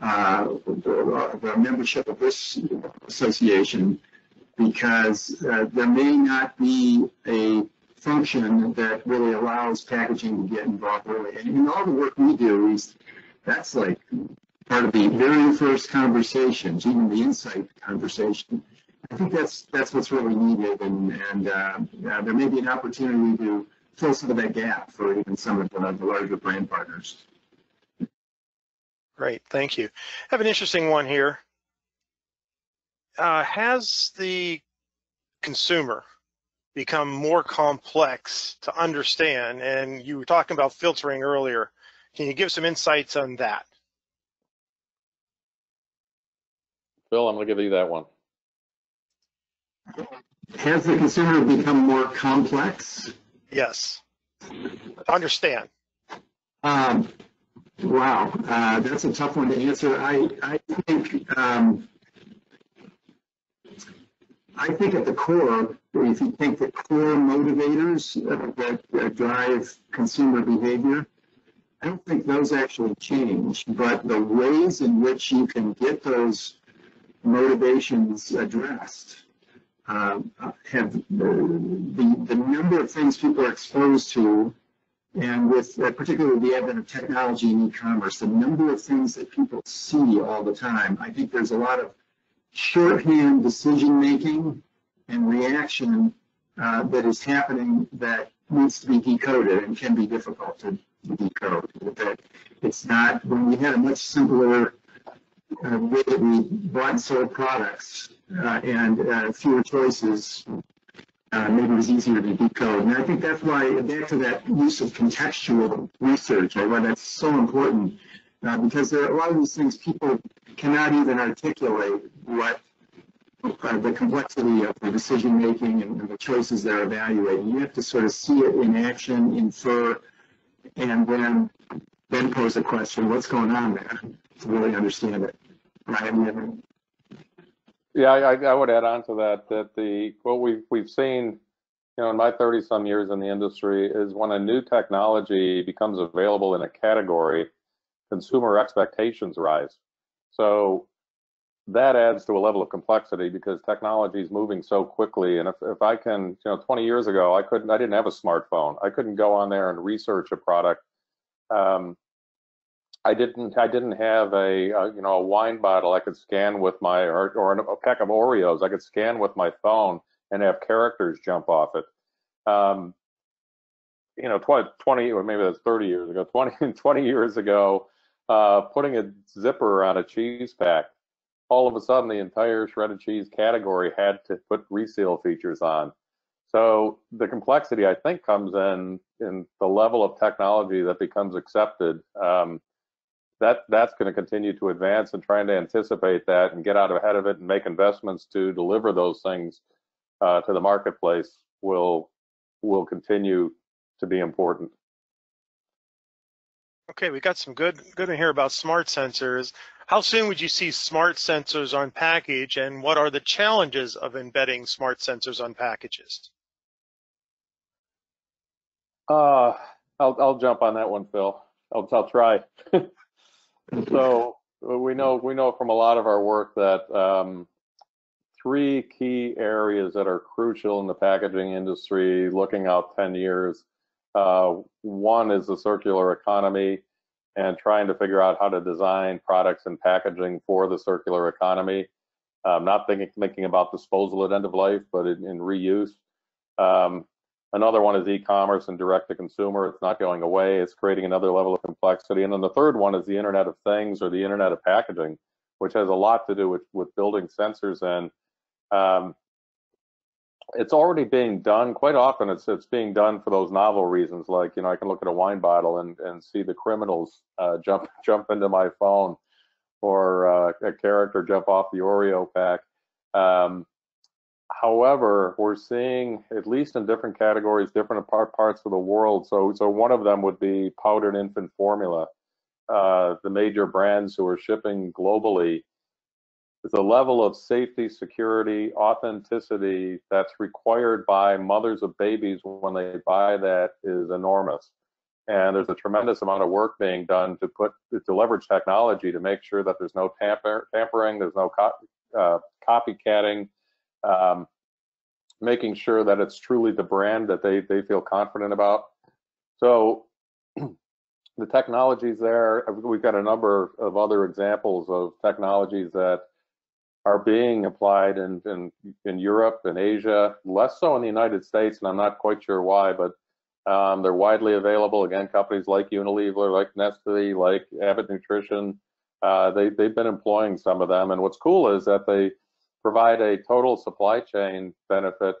uh, the, the, membership of this association because uh, there may not be a function that really allows packaging to get involved early. And in all the work we do, is that's like part of the very first conversations, even the insight conversation. I think that's that's what's really needed, and and uh, uh, there may be an opportunity to fill some of that gap for even some of the, the larger brand partners. Great, thank you. I have an interesting one here. Uh, has the consumer become more complex to understand? And you were talking about filtering earlier. Can you give some insights on that? Phil, I'm going to give you that one. Has the consumer become more complex? Yes. Understand. Um, Wow, uh, that's a tough one to answer. I, I think um, I think at the core, if you think the core motivators uh, that, that drive consumer behavior, I don't think those actually change, but the ways in which you can get those motivations addressed uh, have the, the, the number of things people are exposed to And with uh, particularly the advent of technology and e-commerce, the number of things that people see all the time, I think there's a lot of shorthand decision making and reaction uh, that is happening that needs to be decoded and can be difficult to decode. That it's not when we had a much simpler uh, way that we bought and sold products uh, and uh, fewer choices uh, maybe it was easier to decode. And I think that's why, back to that use of contextual research, right, why that's so important, uh, because there are a lot of these things people cannot even articulate what the complexity of the decision making and, and the choices they're evaluating. You have to sort of see it in action, infer, and then then pose a question: What's going on there? Really understand it, Yeah, I, I would add on to that, that the, what we've, we've seen, you know, in my 30 some years in the industry is when a new technology becomes available in a category, consumer expectations rise. So that adds to a level of complexity because technology is moving so quickly. And if, if I can, you know, 20 years ago, I couldn't, I didn't have a smartphone. I couldn't go on there and research a product. Um, I didn't I didn't have a, a, you know a wine bottle I could scan with my or, or a pack of Oreos I could scan with my phone and have characters jump off it. Um, you know, 20, 20 or maybe that's 30 years ago, [LAUGHS] 20, 20 years ago, uh, putting a zipper on a cheese pack, all of a sudden the entire shredded cheese category had to put reseal features on. So the complexity, I think, comes in in the level of technology that becomes accepted. Um, that that's going to continue to advance and trying to anticipate that and get out ahead of it and make investments to deliver those things uh, to the marketplace will will continue to be important. Okay, we got some good good to hear about smart sensors. How soon would you see smart sensors on package, and what are the challenges of embedding smart sensors on packages? Uh, I'll I'll jump on that one, Phil. I'll I'll try. [LAUGHS] so [LAUGHS] we know we know from a lot of our work that um, three key areas that are crucial in the packaging industry, looking out 10 years. Uh, one is the circular economy and trying to figure out how to design products and packaging for the circular economy. Um, not thinking thinking about disposal at end of life, but in, in reuse. Um, Another one is e-commerce and direct to consumer. It's not going away. It's creating another level of complexity. And then the third one is the Internet of Things or the Internet of Packaging, which has a lot to do with, with building sensors and um, it's already being done quite often. It's it's being done for those novel reasons, like you know I can look at a wine bottle and and see the criminals uh, jump [LAUGHS] jump into my phone, or uh, a character jump off the Oreo pack. Um, However, we're seeing, at least in different categories, different parts of the world. So, so one of them would be powdered infant formula. Uh, the major brands who are shipping globally, the level of safety, security, authenticity that's required by mothers of babies when they buy that is enormous. And there's a tremendous amount of work being done to put to leverage technology to make sure that there's no tamper, tampering, there's no co uh, copycatting, um, making sure that it's truly the brand that they, they feel confident about. So [CLEARS THROAT] the technologies there, we've got a number of other examples of technologies that are being applied in, in, in Europe and Asia, less so in the United States, and I'm not quite sure why, but um, they're widely available. Again, companies like Unilever, like Nestle, like Abbott Nutrition, uh, they, they've been employing some of them. And what's cool is that they provide a total supply chain benefit,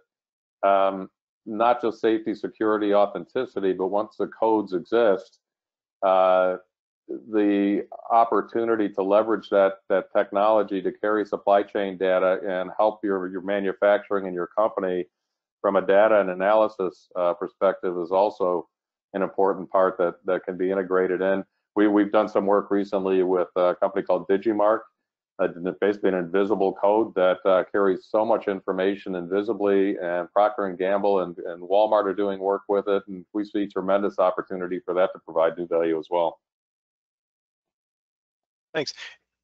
um, not just safety, security, authenticity, but once the codes exist, uh, the opportunity to leverage that that technology to carry supply chain data and help your your manufacturing and your company from a data and analysis uh, perspective is also an important part that that can be integrated in. We we've done some work recently with a company called Digimarc uh, basically an invisible code that uh, carries so much information invisibly and Procter & Gamble and, and Walmart are doing work with it and we see tremendous opportunity for that to provide new value as well. Thanks.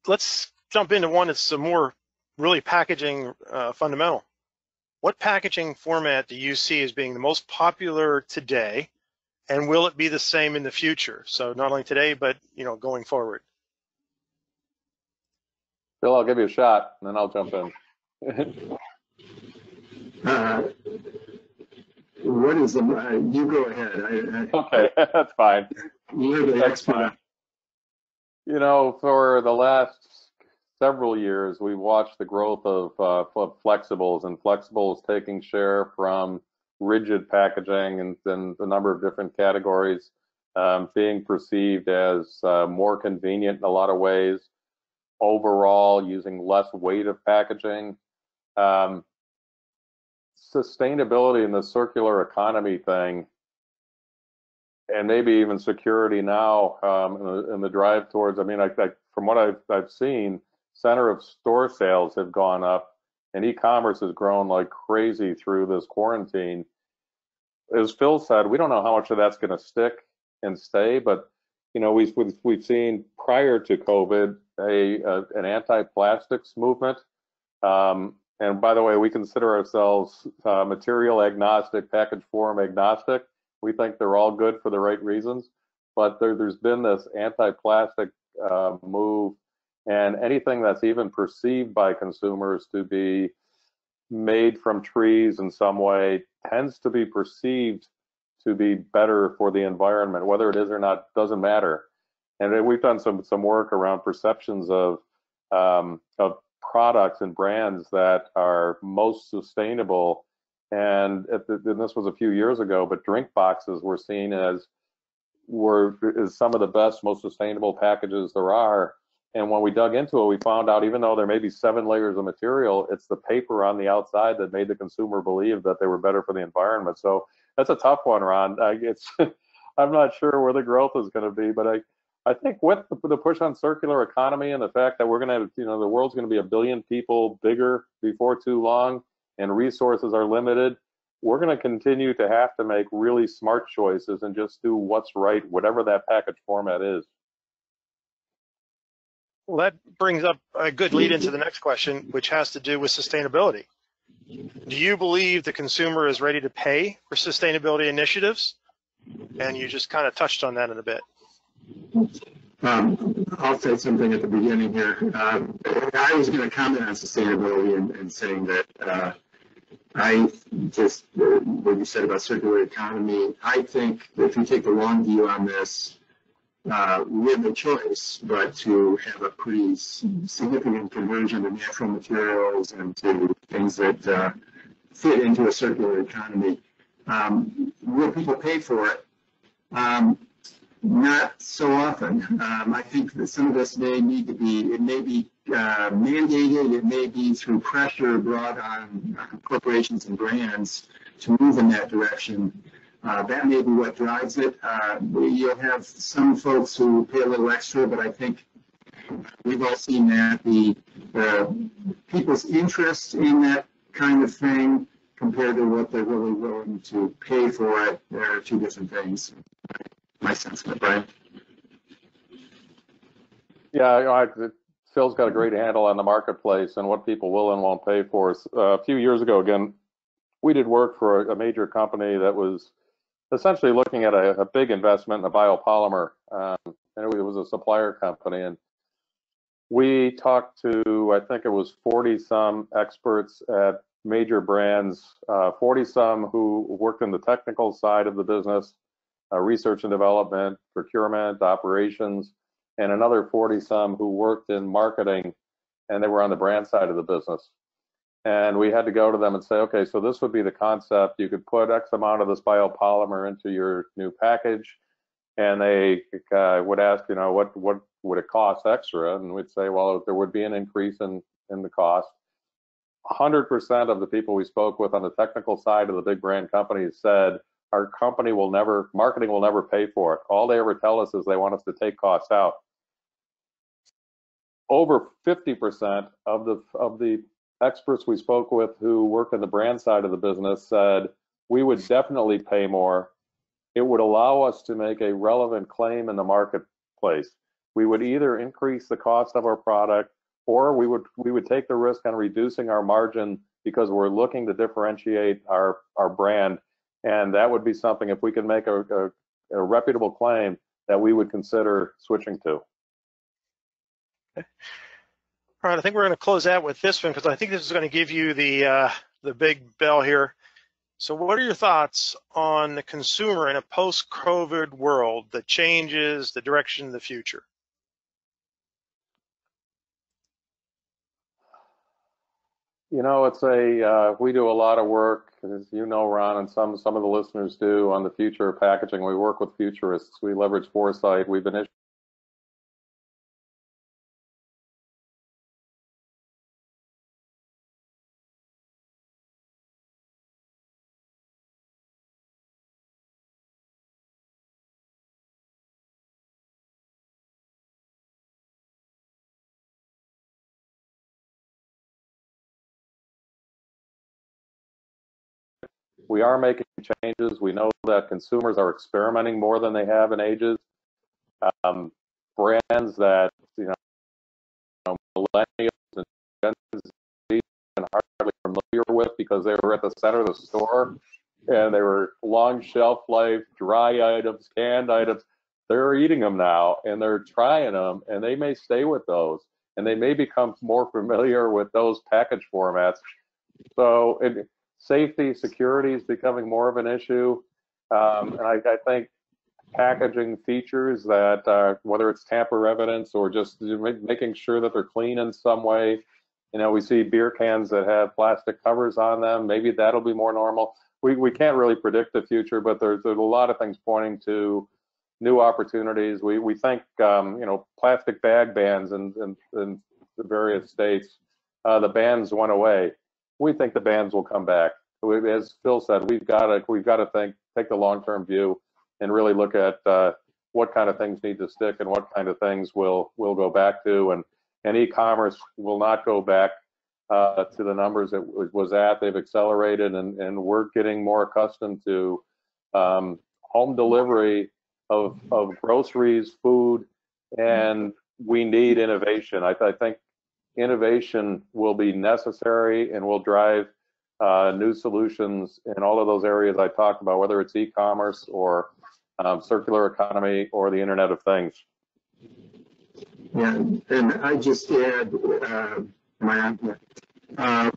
Let's jump into one that's more really packaging uh, fundamental. What packaging format do you see as being the most popular today And will it be the same in the future? So not only today, but you know, going forward. Phil, I'll give you a shot, and then I'll jump in. Uh, What is the, uh, you go ahead. I- [LAUGHS] okay, [LAUGHS] that's fine. You're the That's expert. fine. You know, for the last several years, we've watched the growth of, uh, of flexibles and flexibles taking share from rigid packaging and, and a number of different categories um, being perceived as uh, more convenient in a lot of ways. Overall, using less weight of packaging. Um, sustainability and the circular economy thing and maybe even security now um, in, the, in the drive towards. I mean, I, I, from what I've, I've seen, center of store sales have gone up, and e-commerce has grown like crazy through this quarantine. As Phil said, we don't know how much of that's going to stick and stay, but you know, we've we've, we've seen prior to COVID a, a an anti-plastics movement. Um, and by the way, we consider ourselves uh, material agnostic, package form agnostic. We think they're all good for the right reasons, but there, has been this anti-plastic uh, move, and anything that's even perceived by consumers to be made from trees in some way tends to be perceived to be better for the environment. Whether it is or not doesn't matter. And we've done some some work around perceptions of um, of products and brands that are most sustainable and, the, and this was a few years ago, but drink boxes were seen as were is some of the best, most sustainable packages there are. And when we dug into it, we found out even though there may be seven layers of material, it's the paper on the outside that made the consumer believe that they were better for the environment. So that's a tough one, Ron. I, it's [LAUGHS] I'm not sure where the growth is going to be, but I I think with the, push on circular economy and the fact that we're going to have, you know, the world's going to be a billion people bigger before too long, and resources are limited, we're going to continue to have to make really smart choices and just do what's right, whatever that package format is. Well, that brings up a good lead into the next question, which has to do with sustainability. Do you believe the consumer is ready to pay for sustainability initiatives? And you just kind of touched on that in a bit. Um, I'll say something at the beginning here. Uh, I was going to comment on sustainability and, and saying that uh, I just, what you said about circular economy, I think if you take the long view on this, uh, we have no choice but to have a pretty significant conversion to natural materials and to things that uh, fit into a circular economy. Um, will people pay for it? Um, not so often. Um, I think that some of this may need to be, it may be uh, mandated, it may be through pressure brought on corporations and brands to move in that direction. Uh, that may be what drives it. Uh, you'll have some folks who pay a little extra, but I think we've all seen that the, people's interest in that kind of thing compared to what they're really willing to pay for it, are two different things my. Yeah, I, Phil's got a great handle on the marketplace and what people will and won't pay for. Uh, a few years ago, again, we did work for a, a major company that was essentially looking at a, a big investment in a biopolymer, um, and it was a supplier company. And we talked to, I think it was 40 some experts at major brands, uh, 40 some who worked in the technical side of the business, uh, research and development, procurement, operations, and another 40 some who worked in marketing and they were on the brand side of the business. And we had to go to them and say, okay, so this would be the concept. You could put X amount of this biopolymer into your new package. And they uh, would ask, you know, what, what would it cost extra? And we'd say, well, there would be an increase in, in the cost. 100% of the people we spoke with on the technical side of the big brand companies said, our company will never, marketing will never pay for it. All they ever tell us is they want us to take costs out. Over 50% of the of the experts we spoke with who work in the brand side of the business said we would definitely pay more. It would allow us to make a relevant claim in the marketplace. We would either increase the cost of our product or we would we would take the risk on reducing our margin because we're looking to differentiate our our brand and that would be something if we could make a, a, a reputable claim that we would consider switching to. All right, I think we're going to close out with this one because I think this is going to give you the uh, the big bell here. So, what are your thoughts on the consumer in a post-COVID world, the changes, the direction of the future? You know, it's a uh, we do a lot of work, as you know, Ron, and some some of the listeners do on the future of packaging. We work with futurists. We leverage foresight. We've been we are making changes. We know that consumers are experimenting more than they have in ages. Um, brands that you know, millennials and Gen Z are hardly familiar with because they were at the center of the store and they were long shelf life, dry items, canned items. They're eating them now and they're trying them and they may stay with those and they may become more familiar with those package formats. So it, safety, security is becoming more of an issue. Um, and I, I, think packaging features that, uh, whether it's tamper evidence or just making sure that they're clean in some way. You know, we see beer cans that have plastic covers on them. Maybe that'll be more normal. We, we can't really predict the future, but there's, there's a lot of things pointing to new opportunities. We, we think, um, you know, plastic bag bans in, in, in the various states, uh, the bans went away we think the bans will come back. As Phil said, we've got to we've got to think take the long term view and really look at uh, what kind of things need to stick and what kind of things will will go back to and and e-commerce will not go back uh, to the numbers it was at. They've accelerated and and we're getting more accustomed to um, home delivery of of groceries, food, and we need innovation. I, I think innovation will be necessary and will drive uh, new solutions in all of those areas I talked about, whether it's e-commerce or um, circular economy or the Internet of Things. Yeah, and I just add, uh, my, uh,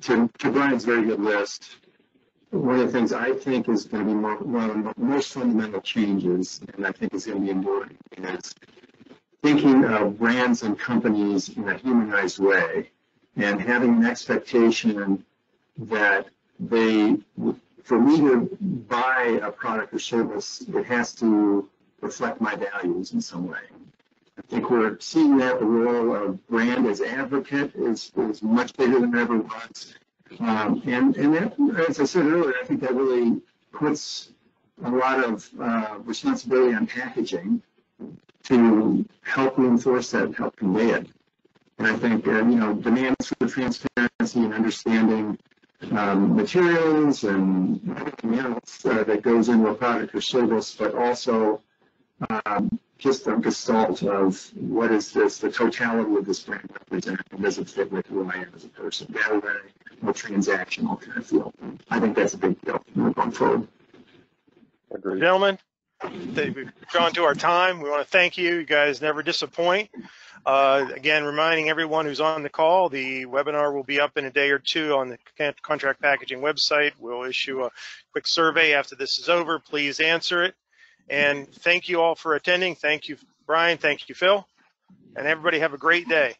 to, to Brian's very good list, one of the things I think is going to be more, one of the most fundamental changes, and I think is going to be enduring, is thinking of brands and companies in a humanized way and having an expectation that they, for me to buy a product or service, it has to reflect my values in some way. I think we're seeing that the role of brand as advocate is, is much bigger than ever was. Um, and and that, as I said earlier, I think that really puts a lot of uh, responsibility on packaging to help reinforce that and help convey it. And I think, uh, you know, demands for transparency and understanding um, materials and everything else uh, that goes into a product or service, but also um, just the gestalt of what is this, the totality of this brand represent, and does it fit with who I am as a person, rather than a more transactional kind of feel. I think that's a big deal going forward. Agreed. Gentlemen, we've gone to our time. We want to thank you. You guys never disappoint. Uh, again, reminding everyone who's on the call, the webinar will be up in a day or two on the contract packaging website. We'll issue a quick survey after this is over. Please answer it. And thank you all for attending. Thank you, Brian. Thank you, Phil. And everybody have a great day.